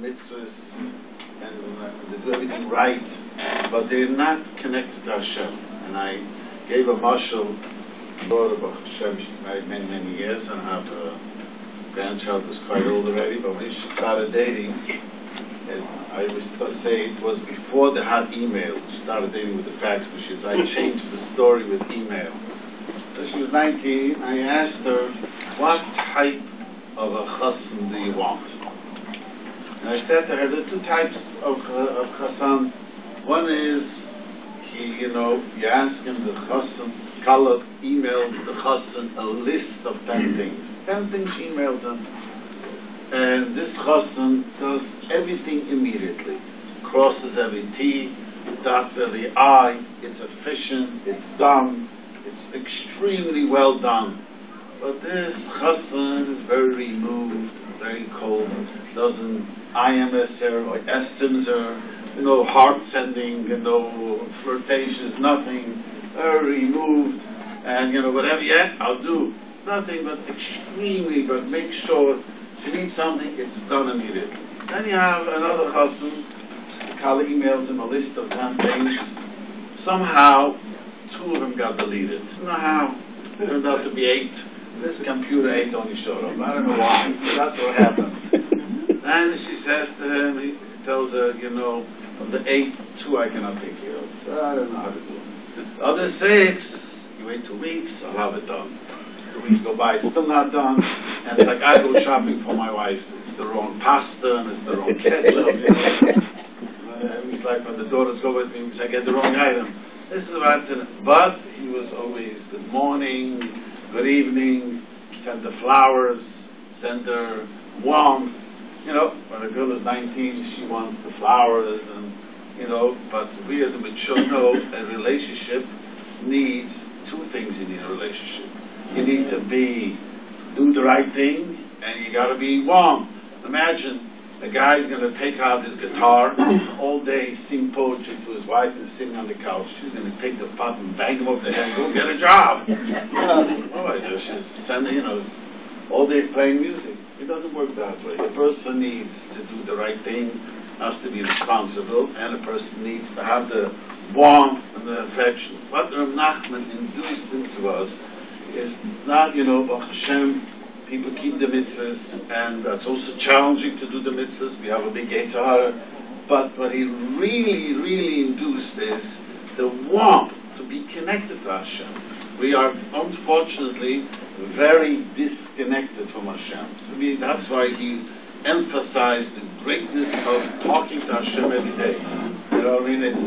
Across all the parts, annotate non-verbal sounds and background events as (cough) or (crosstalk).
mitzvahs and uh, they do everything right, but they're not connected to Hashem. And I gave a mashal daughter of Hashem. She's married many, many years, and have a grandchild who's quite old already. But when she started dating, and I was say it was before they had email. She started dating with the fax machines. I changed the story with email. So she was 19. I asked her, what type of a chassan do you want? And I said there are two types of, uh, of chassan. One is, he, you know, you ask him the chassan, color, email the chassan a list of 10 things. 10 things she emailed him. And this chassan does everything immediately. Crosses every T, dots every I, it's efficient, it's done, it's extremely well done. But this chassan is very removed, very cold, doesn't IMS or estims her, you know, heart sending, you know, flirtations, nothing, very removed, and you know, whatever, yeah, I'll do. Nothing but extremely, but make sure she needs something, it's done immediately. Then you have another chassan, Kala emails him a list of 10 things. Somehow, two of them got deleted. I don't know how. Turned out to be eight. This computer eight only showed up. I don't know why. That's what happened. (laughs) and she says to him, he tells her, you know, of the eight, two I cannot take care of. So I don't know how to do it. The other six, you wait two weeks, I'll have it done. Two weeks go by, still not done. And it's like I go shopping for my wife. It's the wrong pasta and it's the wrong ketchup. You know. (laughs) it's like when the daughters go with me, I get the wrong item. This is what But he was always good morning, good evening, send her flowers, send her warmth. You know, when a girl is 19, she wants the flowers and, you know, but we as a mature know a relationship needs two things in a relationship. You need to be, do the right thing, and you gotta be warm. Imagine a guy's gonna take out his guitar (coughs) all day, sing poetry to his wife, and sitting on the couch. She's gonna take the pot and bang him over the head and go get a job. (laughs) oh, she's sending, you know, all day playing music. It doesn't work that way. A person needs to do the right thing, has to be responsible, and a person needs to have the warmth and the affection. What Rav Nachman induced into us is not, you know, Baruch Hashem, people keep the mitzvahs, and that's also challenging to do the mitzvahs. We have a big Sahara. But what he really, really induced is the want to be connected to Hashem. We are unfortunately very disconnected from Hashem. I mean, that's why he emphasized the greatness of talking to Hashem every day. You know, I mean, it's,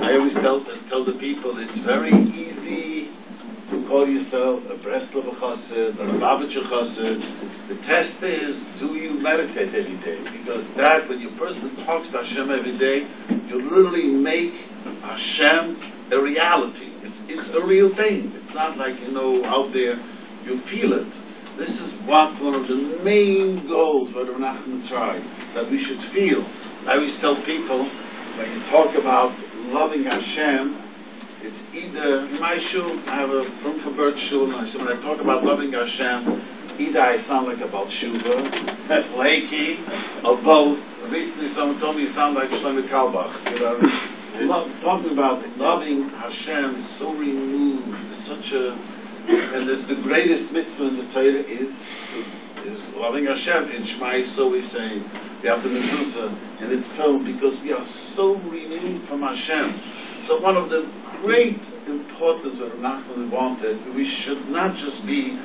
I always tell tell the people it's very easy call yourself a Breslov chassid a Lubavitcher chassid. The test is, do you meditate every day? Because that, when your person talks to Hashem every day, you literally make Hashem a reality. It's, it's a real thing. It's not like, you know, out there, you feel it. This is what one of the main goals for the Menachem tribe, that we should feel. I always tell people, when you talk about loving Hashem, it's either in my shul, I have a room for bird shul, and I when I talk about loving Hashem, either I sound like a Baal Teshuva, flaky, or both. Recently someone told me you sound like Shlomo Carlebach. You know, (laughs) Love, talking about loving Hashem is so removed, it's such a and it's the greatest mitzvah in the Torah is, is loving Hashem. In Shema so we say, we have the mezuzah, and it's filled because we are so removed from Hashem. So one of the great importance of Nachman wanted, we should not just be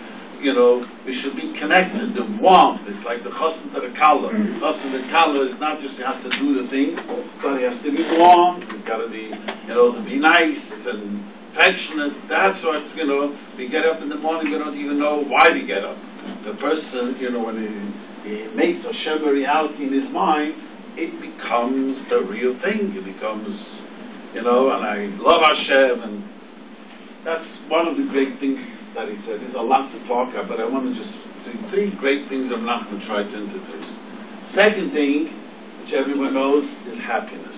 you know, we should be connected. The warmth, it's like the chassan to the kala. Mm. Chassan to the kala is not just he has to do the thing, but he has to be warm. He's got to be, you know, to be nice and affectionate. That's what you know. We get up in the morning, we don't even know why we get up. The person, you know, when he, he makes Hashem a reality in his mind, it becomes a real thing. It becomes, you know, and I love Hashem, and that's one of the great things that he said. There's a lot to talk about, but I want to just say three great things I'm not going to try to introduce. Second thing, which everyone knows, is happiness.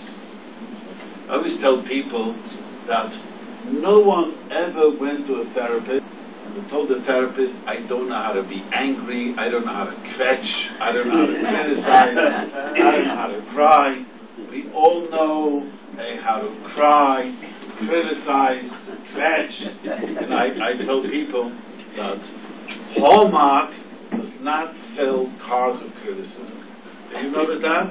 I always tell people that no one ever went to a therapist and told the therapist, I don't know how to be angry, I don't know how to kvetch, I don't know how to (laughs) criticize, I don't know how to cry. We all know eh, how to cry, criticize, kvetch. And I, I tell people that Hallmark does not sell cars of criticism. Did you know that?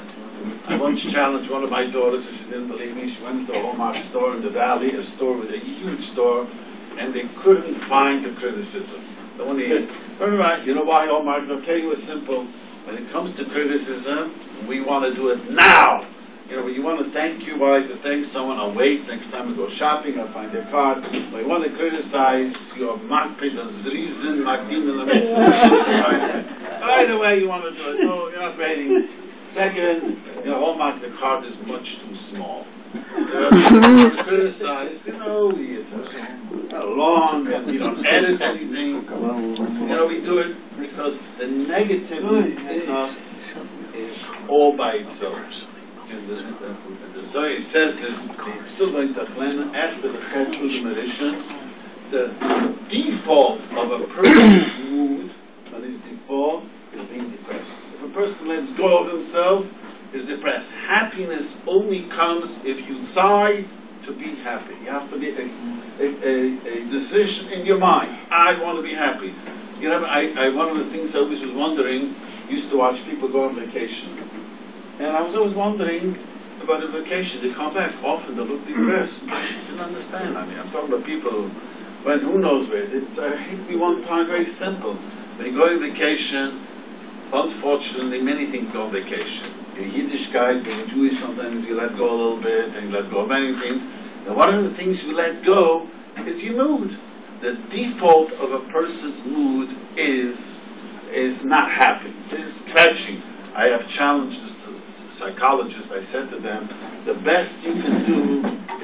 I once challenged one of my daughters, and she didn't believe me. She went to a Hallmark store in the valley, a store with a huge store, and they couldn't find the criticism. The they, all right, you know why, Hallmark? I'll tell you it's simple. When it comes to criticism, we want to do it now. You know, when you want to thank you, why to thank someone, I'll wait. Next time I go shopping, I'll find their card. But you want to criticize your makpid and zrizin, makdim Right away, you want to do it. No, you're not waiting. Second, you know, Hallmark, the card is much too small. (laughs) criticize, you know, it's long and you don't edit anything. You know, we do it because the negativity in us is all by itself. And the, Zohar says this, after the Chetul Marisha, the default of a person's (coughs) mood, and his default is being depressed. If a person lets go of himself, is depressed. Happiness only comes if you decide to be happy. You have to be a, a, a, a decision in your mind. I want to be happy. You know, I, I one of the things I always was wondering, used to watch people go on vacation. And I was always wondering about the vacation. They come back often, they look depressed. (laughs) I didn't understand. I mean, I'm talking about people when who knows where. It, I hate to be one time very simple. They go on vacation, unfortunately, many things go on vacation in Yiddishkeit, being Jewish, sometimes you let go a little bit, and you let go of many things. And one of the things you let go is your mood. The default of a person's mood is is not happy, It's catching. I have challenged psychologists. I said to them, the best you can do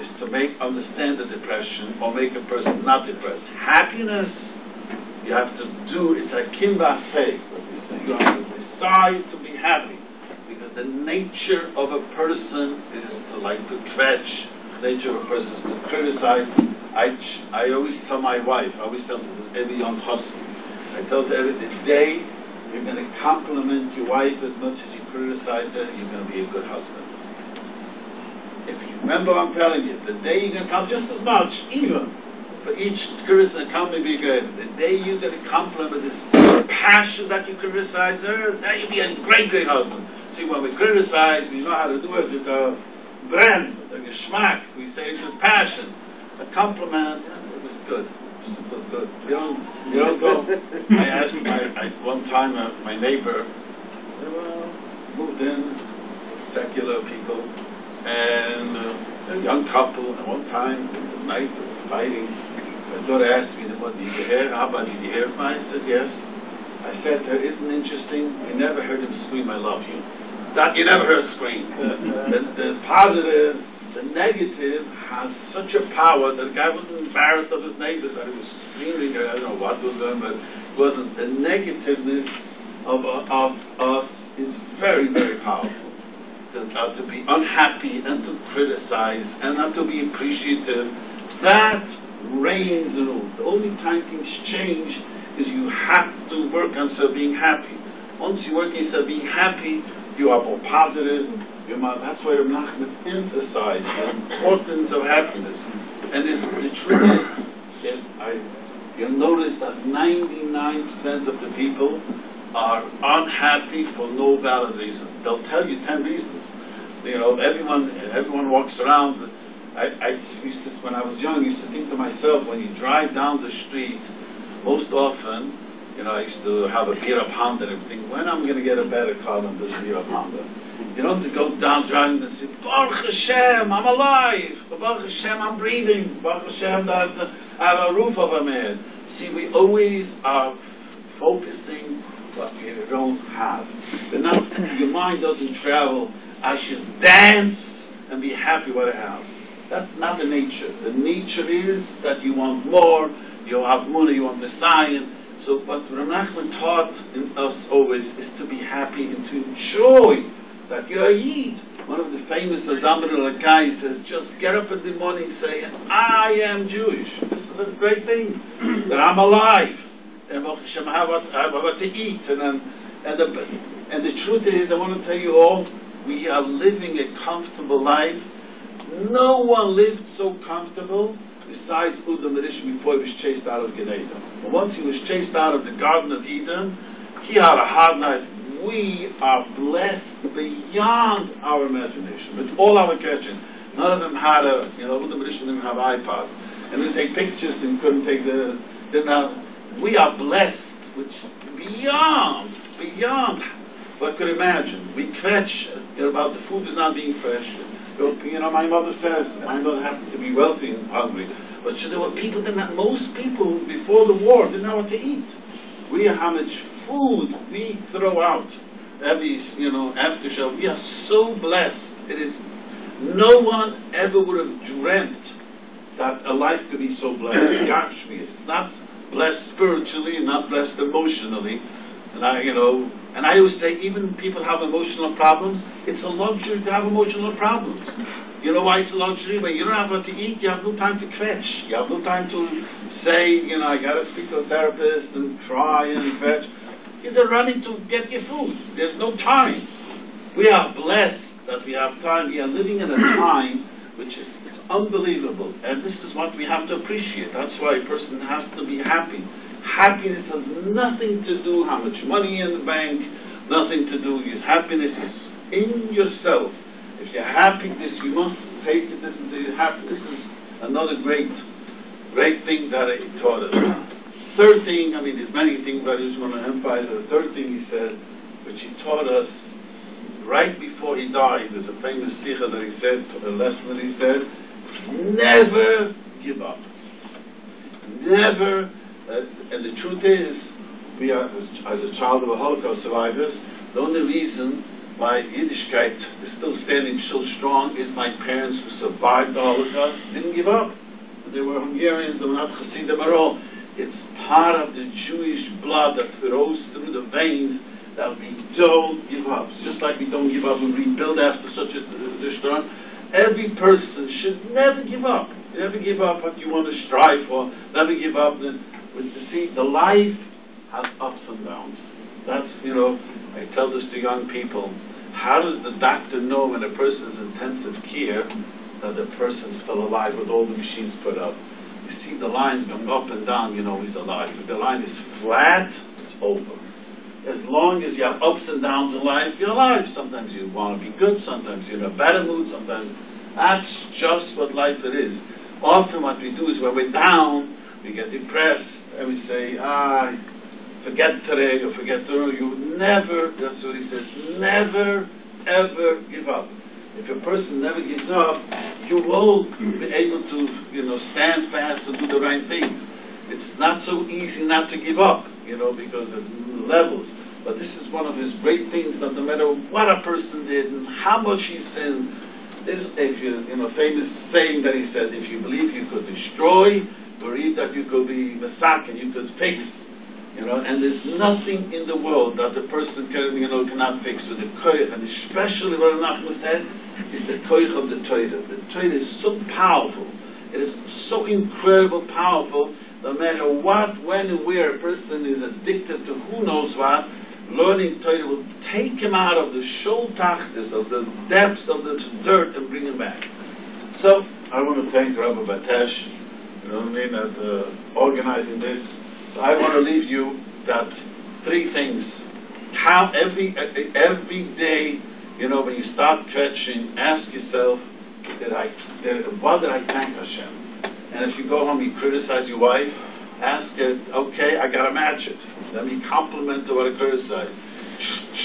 is to make understand the depression or make a person not depressed. Happiness, you have to do. It's a kimba say. You have to decide to be happy Because the nature of a person is to like to kvetch. Nature of a person is to criticize. I, I always tell my wife, I always tell every young husband, I tell her every day, you're going to compliment your wife as much as criticize her, you're going to be a good husband. If you remember I'm telling you, the day you're going to come just as much, even, for each criticism, come to be good. The day you're going to compliment this passion that you criticize her, then you'll be a great, great husband. See, when we criticize, we know how to do it with a brand, with a geschmack. We say it with passion. A compliment, it was good. It was good. You don't, you don't go. (laughs) I asked my, I, one time uh, my neighbor, were moved in, secular people, and uh, a young couple, and one time, the night, they were fighting. My daughter asked me, what, did you hear? How about, did you hear I said, yes. I said to her, isn't it interesting? We never heard him scream, I love you. That you never heard scream. (laughs) the, the positive, the negative has such a power that the guy wasn't embarrassed of his neighbors that he was screaming. I don't know what was going, but it wasn't. The negativeness of of us is very very powerful. To, uh, to be unhappy and to criticize and not to be appreciative, that reigns the rule. The only time things change is you have to work on yourself being happy. Once you work on yourself being happy, you are more positive. That's why Rav Nachman emphasized the importance of happiness. And it's, the truth is, you'll notice that 99% of the people are unhappy for no valid reason. They'll tell you 10 reasons. You know, everyone, everyone walks around. I, I used to, when I was young, used to think to myself, when you drive down the street, most often, you know, I used to have a beat up Honda and everything. When I'm going to get a better car than this beat up Honda? You don't to go down driving and say, Baruch Hashem, I'm alive. Baruch Hashem, I'm breathing. Baruch Hashem, I have a roof over my head. See, we always are focusing what we don't have. But now your mind doesn't travel. I should dance and be happy what I have. That's not the nature. The nature is that you want more, you have money, you want the science, so what Rav Nachman taught in us always is to be happy and to enjoy that you're a Yid. One of the famous Azamra L'Elokai says, just get up in the morning and say, I am Jewish. That's a great thing. (clears throat) that I'm alive. And I have what, to eat. And and the, and the truth is, I want to tell you all, we are living a comfortable life. No one lived so comfortable besides Udam Rish before he was chased out of Gan Eden. But once he was chased out of the Garden of Eden, he had a hard life. We are blessed beyond our imagination. With all our gadgets. None of them had a, you know, Udam Rish didn't have iPods. And they take pictures and couldn't take the, didn't have, we are blessed, which beyond, beyond what could imagine. We catch know, about the food is not being fresh. You know, my mother says, I don't happen to be wealthy and hungry, but so there were people that most people before the war didn't know what to eat. We how much food we throw out every you know after show. We are so blessed. It is no one ever would have dreamt that a life could be so blessed. (clears throat) Gashmi, it's not blessed spiritually, not blessed emotionally. And I, you know, and I always say, even people have emotional problems. It's a luxury to have emotional problems. You know why it's a luxury? When you don't have what to eat, you have no time to fetch. You have no time to say, you know, I got to speak to a therapist and cry and fetch. You're running to get your food. There's no time. We are blessed that we have time. We are living in a (clears throat) time which is unbelievable. And this is what we have to appreciate. That's why a person has to be happy. Happiness has nothing to do how much money in the bank, nothing to do with happiness is in yourself. If you're happy, this you must take it. Happy. This is another great, great thing that he taught us. Third thing, I mean, there's many things, want to emphasize the third thing he said, which he taught us right before he died. There's a famous sikha that he said, a lesson that he said, never give up. Never uh, and the truth is, we are, as a child of a Holocaust survivors, the only reason why Yiddishkeit is still standing so strong is my parents who survived the Holocaust didn't give up. They were Hungarians, they were not Hasidim at all. It's part of the Jewish blood that flows through the veins that we don't give up. It's just like we don't give up and rebuild after such a destruction. Every person should never give up. Never give up what you want to strive for. Never give up. The, was to see the life has ups and downs. That's, you know, I tell this to young people. How does the doctor know when a person is intensive care that the person's still alive with all the machines put up? You see the lines going up and down, you know he's alive. If the line is flat, it's over. As long as you have ups and downs in life, you're alive. Sometimes you want to be good, sometimes you're in a better mood, sometimes that's just what life it is. Often what we do is when we're down, we get depressed, and we say, ah, forget today or forget tomorrow. You never, that's what he says, never, ever give up. If a person never gives up, you will be able to, you know, stand fast and do the right thing. It's not so easy not to give up, you know, because there's levels. But this is one of his great things that no matter what a person did and how much he sinned, this, if you, you know, famous saying that he said, if you believe you could destroy, believe that you could be masak and you could fix, you know, and there's nothing in the world that the person can, you know, cannot fix. with the koich, and especially what Nachman said, is the koich of the Torah. The Torah is so powerful. It is so incredible powerful. No matter what, when, and where a person is addicted to who knows what, learning Torah will take him out of the shul of the depths of the dirt, and bring him back. So, I want to thank Rabbi Batesh you know what I mean, as uh, organizing this. So I want to leave you that three things. How every every day, you know, when you start stretching, ask yourself, did I, did, what did I thank Hashem? And if you go home, you criticize your wife, ask it, okay, I got to match it. Let me compliment what I criticize.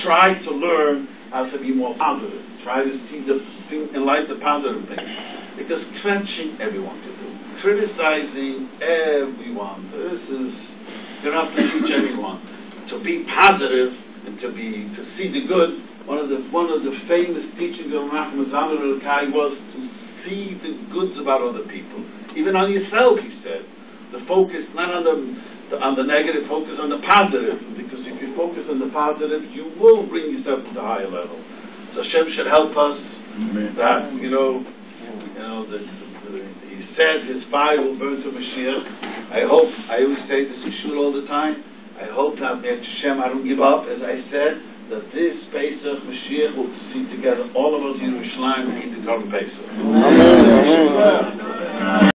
Try to learn how to be more positive. Try to see the thing in life the positive things. Because stretching, everyone can do criticizing everyone. This is you don't have to teach anyone to be positive and to be to see the good. One of the one of the famous teachings of Rahman Kai was to see the goods about other people, even on yourself. He said the focus not on the, the on the negative, focus on the positive. Because if you focus on the positive, you will bring yourself to the higher level. So Hashem should help us. Amen. That you know, you know the, says his fire will burn to Mashiach. I hope, I always say this in Shul all the time, I hope that Hashem, I don't give up, as I said, that this Pesach Mashiach will see together all of us in Yerushalayim in the Korban Pesach. Amen. Amen.